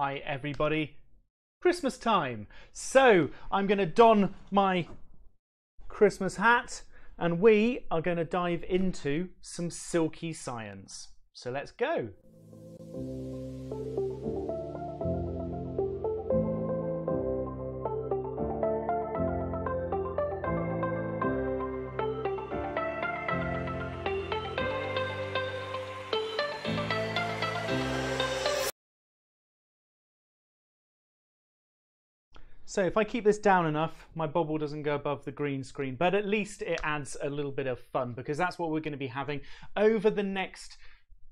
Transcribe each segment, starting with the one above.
Hi, everybody. Christmas time. So, I'm going to don my Christmas hat and we are going to dive into some silky science. So, let's go. So if I keep this down enough, my bubble doesn't go above the green screen, but at least it adds a little bit of fun because that's what we're going to be having over the next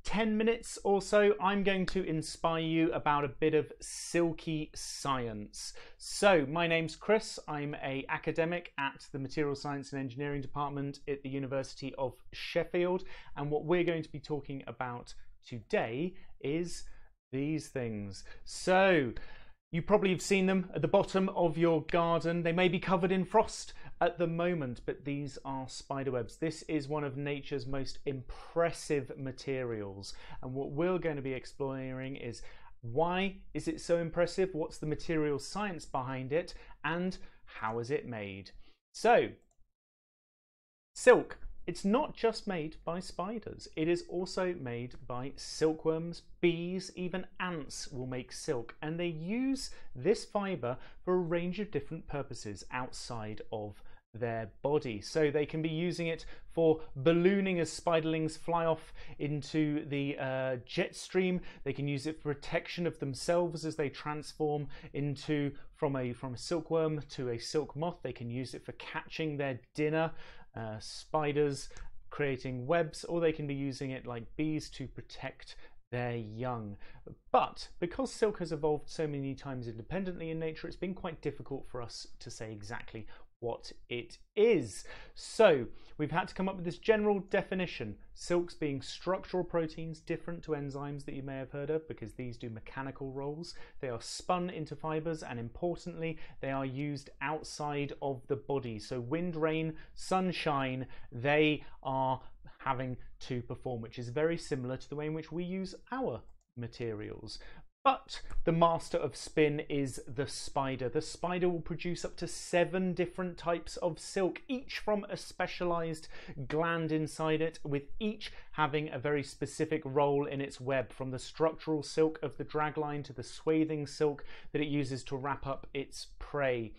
10 minutes or so. I'm going to inspire you about a bit of silky science. So my name's Chris. I'm a academic at the Material Science and Engineering Department at the University of Sheffield. And what we're going to be talking about today is these things. So you probably have seen them at the bottom of your garden. They may be covered in frost at the moment, but these are spiderwebs. This is one of nature's most impressive materials. And what we're going to be exploring is why is it so impressive? What's the material science behind it? And how is it made? So, silk it's not just made by spiders, it is also made by silkworms, bees, even ants will make silk, and they use this fibre for a range of different purposes outside of their body. So they can be using it for ballooning as spiderlings fly off into the uh, jet stream. They can use it for protection of themselves as they transform into from a from a silkworm to a silk moth. They can use it for catching their dinner uh, spiders creating webs, or they can be using it like bees to protect their young. But because silk has evolved so many times independently in nature, it's been quite difficult for us to say exactly what it is. So we've had to come up with this general definition. Silks being structural proteins different to enzymes that you may have heard of because these do mechanical roles. They are spun into fibers and importantly, they are used outside of the body. So wind, rain, sunshine, they are having to perform, which is very similar to the way in which we use our materials. But the master of spin is the spider. The spider will produce up to seven different types of silk, each from a specialized gland inside it, with each having a very specific role in its web, from the structural silk of the dragline to the swathing silk that it uses to wrap up its prey.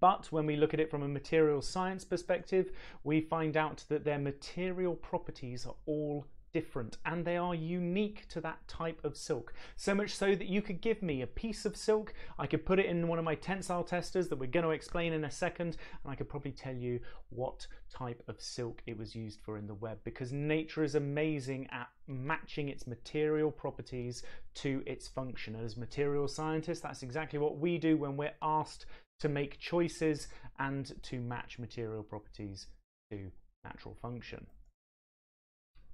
But when we look at it from a material science perspective, we find out that their material properties are all different and they are unique to that type of silk. So much so that you could give me a piece of silk, I could put it in one of my tensile testers that we're going to explain in a second, and I could probably tell you what type of silk it was used for in the web because nature is amazing at matching its material properties to its function. As material scientists, that's exactly what we do when we're asked to make choices and to match material properties to natural function.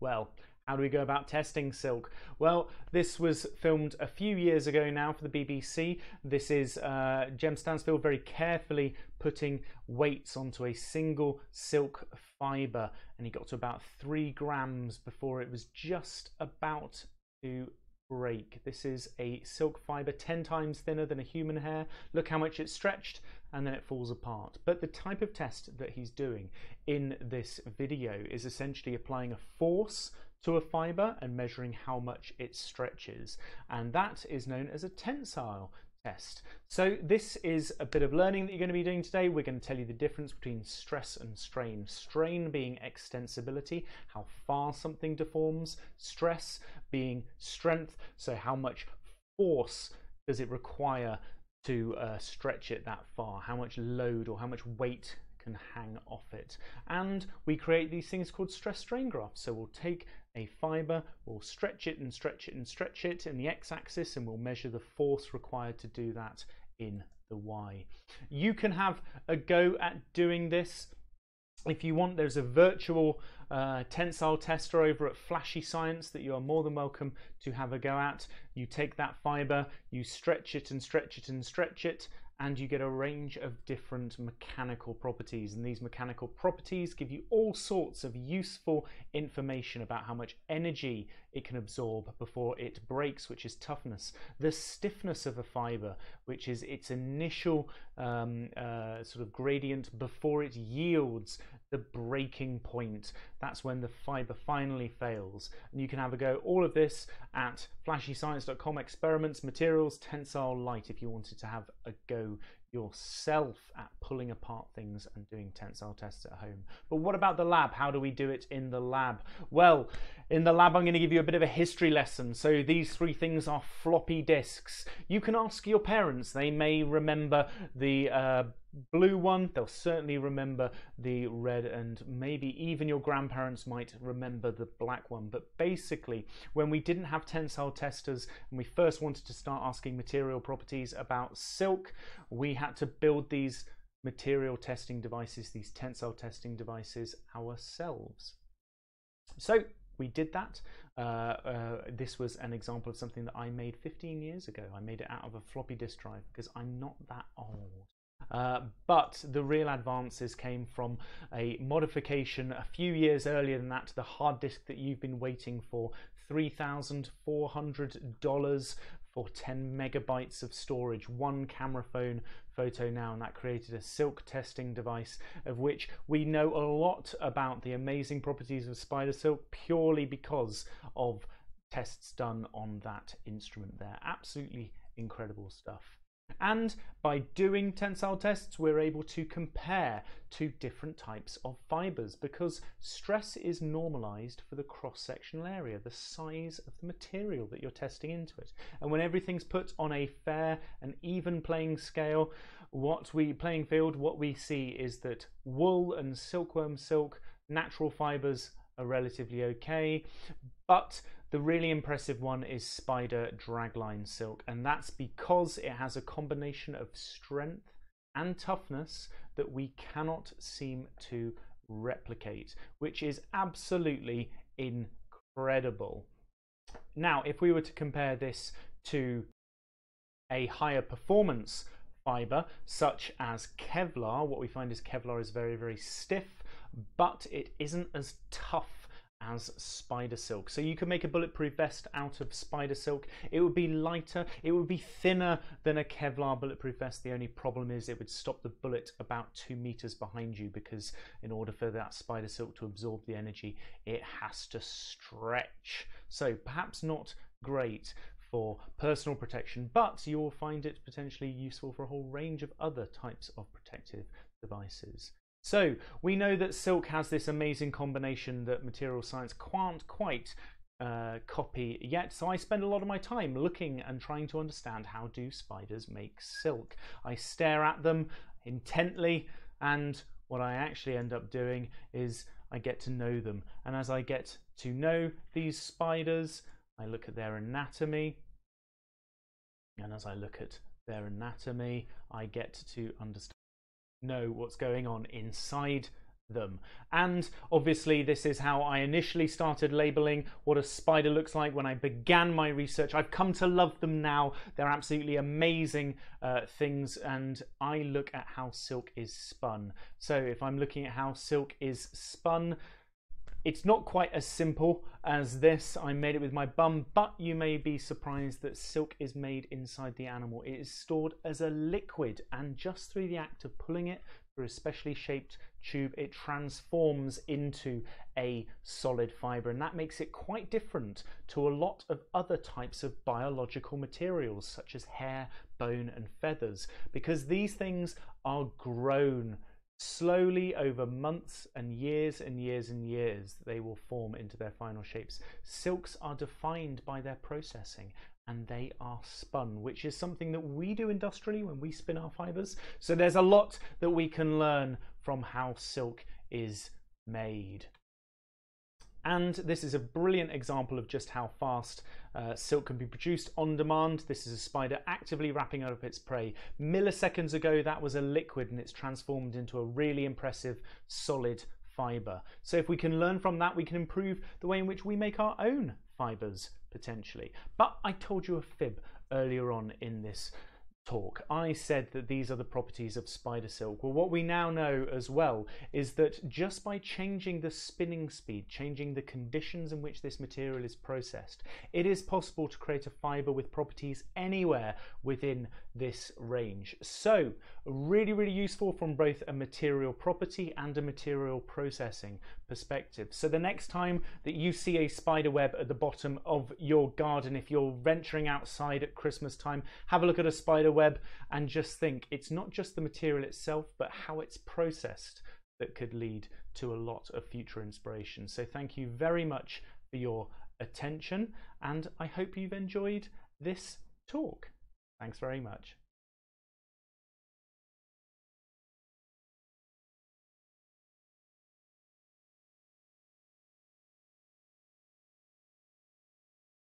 Well, how do we go about testing silk? Well, this was filmed a few years ago now for the BBC. This is uh, Jem Stansfield very carefully putting weights onto a single silk fibre, and he got to about three grams before it was just about to break. This is a silk fibre 10 times thinner than a human hair. Look how much it's stretched and then it falls apart. But the type of test that he's doing in this video is essentially applying a force to a fiber and measuring how much it stretches. And that is known as a tensile test. So this is a bit of learning that you're going to be doing today. We're going to tell you the difference between stress and strain. Strain being extensibility, how far something deforms. Stress being strength, so how much force does it require to uh, stretch it that far? How much load or how much weight can hang off it. And we create these things called stress strain graphs. So we'll take a fiber, we'll stretch it and stretch it and stretch it in the x-axis and we'll measure the force required to do that in the y. You can have a go at doing this if you want, there's a virtual uh, tensile tester over at Flashy Science that you are more than welcome to have a go at. You take that fiber, you stretch it and stretch it and stretch it, and you get a range of different mechanical properties. And these mechanical properties give you all sorts of useful information about how much energy it can absorb before it breaks, which is toughness, the stiffness of a fiber, which is its initial um, uh, sort of gradient before it yields the breaking point. That's when the fiber finally fails. And you can have a go all of this at flashyscience.com experiments, materials, tensile light if you wanted to have a go yourself at pulling apart things and doing tensile tests at home. But what about the lab? How do we do it in the lab? Well, in the lab, I'm going to give you a bit of a history lesson. So these three things are floppy disks. You can ask your parents. They may remember the uh, blue one. They'll certainly remember the red and maybe even your grandparents might remember the black one. But basically, when we didn't have tensile testers and we first wanted to start asking material properties about silk, we had to build these material testing devices, these tensile testing devices ourselves. So we did that. Uh, uh, this was an example of something that I made 15 years ago. I made it out of a floppy disk drive because I'm not that old. Uh, but the real advances came from a modification a few years earlier than that to the hard disk that you've been waiting for $3,400 for 10 megabytes of storage, one camera phone photo now, and that created a silk testing device of which we know a lot about the amazing properties of spider silk purely because of tests done on that instrument there. Absolutely incredible stuff. And by doing tensile tests, we're able to compare two different types of fibers because stress is normalized for the cross-sectional area, the size of the material that you're testing into it. And when everything's put on a fair and even playing scale, what we playing field, what we see is that wool and silkworm silk, natural fibers are relatively okay, but the really impressive one is Spider Dragline Silk, and that's because it has a combination of strength and toughness that we cannot seem to replicate, which is absolutely incredible. Now, if we were to compare this to a higher performance fiber, such as Kevlar, what we find is Kevlar is very, very stiff, but it isn't as tough as spider silk. So you could make a bulletproof vest out of spider silk. It would be lighter, it would be thinner than a Kevlar bulletproof vest. The only problem is it would stop the bullet about two meters behind you because in order for that spider silk to absorb the energy, it has to stretch. So perhaps not great for personal protection, but you will find it potentially useful for a whole range of other types of protective devices. So we know that silk has this amazing combination that material science can't quite uh, copy yet. So I spend a lot of my time looking and trying to understand how do spiders make silk. I stare at them intently and what I actually end up doing is I get to know them. And as I get to know these spiders, I look at their anatomy. And as I look at their anatomy, I get to understand know what's going on inside them. And obviously, this is how I initially started labeling what a spider looks like when I began my research. I've come to love them now. They're absolutely amazing uh, things, and I look at how silk is spun. So, if I'm looking at how silk is spun, it's not quite as simple as this. I made it with my bum, but you may be surprised that silk is made inside the animal. It is stored as a liquid, and just through the act of pulling it through a specially shaped tube, it transforms into a solid fiber, and that makes it quite different to a lot of other types of biological materials, such as hair, bone, and feathers, because these things are grown Slowly, over months and years and years and years, they will form into their final shapes. Silks are defined by their processing and they are spun, which is something that we do industrially when we spin our fibers. So there's a lot that we can learn from how silk is made. And this is a brilliant example of just how fast uh, silk can be produced on demand. This is a spider actively wrapping up its prey. Milliseconds ago, that was a liquid and it's transformed into a really impressive solid fiber. So if we can learn from that, we can improve the way in which we make our own fibers potentially. But I told you a fib earlier on in this talk, I said that these are the properties of spider silk. Well, what we now know as well is that just by changing the spinning speed, changing the conditions in which this material is processed, it is possible to create a fiber with properties anywhere within this range. So, really, really useful from both a material property and a material processing perspective. So, the next time that you see a spider web at the bottom of your garden, if you're venturing outside at Christmas time, have a look at a spider web and just think it's not just the material itself, but how it's processed that could lead to a lot of future inspiration. So thank you very much for your attention and I hope you've enjoyed this talk. Thanks very much.